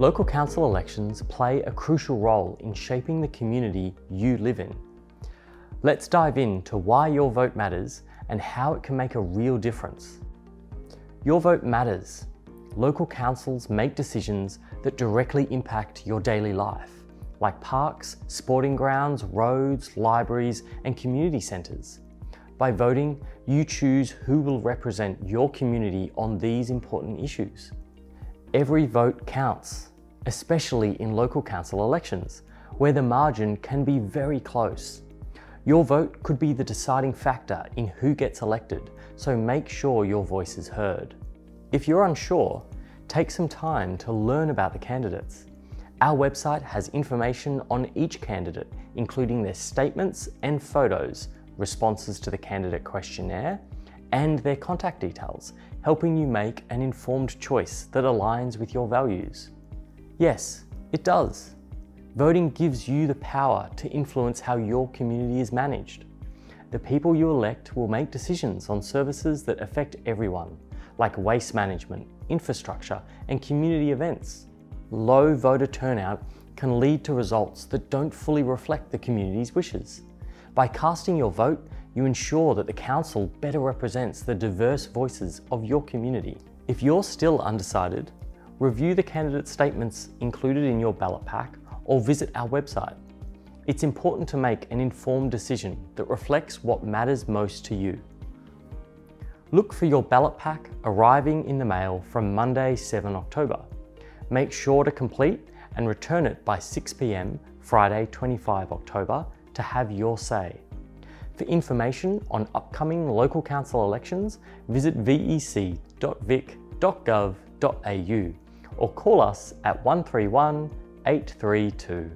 Local council elections play a crucial role in shaping the community you live in. Let's dive into why your vote matters and how it can make a real difference. Your vote matters. Local councils make decisions that directly impact your daily life, like parks, sporting grounds, roads, libraries, and community centres. By voting, you choose who will represent your community on these important issues. Every vote counts, especially in local council elections, where the margin can be very close. Your vote could be the deciding factor in who gets elected, so make sure your voice is heard. If you're unsure, take some time to learn about the candidates. Our website has information on each candidate, including their statements and photos, responses to the candidate questionnaire, and their contact details, helping you make an informed choice that aligns with your values. Yes, it does. Voting gives you the power to influence how your community is managed. The people you elect will make decisions on services that affect everyone, like waste management, infrastructure, and community events. Low voter turnout can lead to results that don't fully reflect the community's wishes. By casting your vote, you ensure that the council better represents the diverse voices of your community. If you're still undecided, review the candidate statements included in your ballot pack or visit our website. It's important to make an informed decision that reflects what matters most to you. Look for your ballot pack arriving in the mail from Monday 7 October. Make sure to complete and return it by 6pm Friday 25 October to have your say. For information on upcoming local council elections, visit vec.vic.gov.au or call us at 131 832.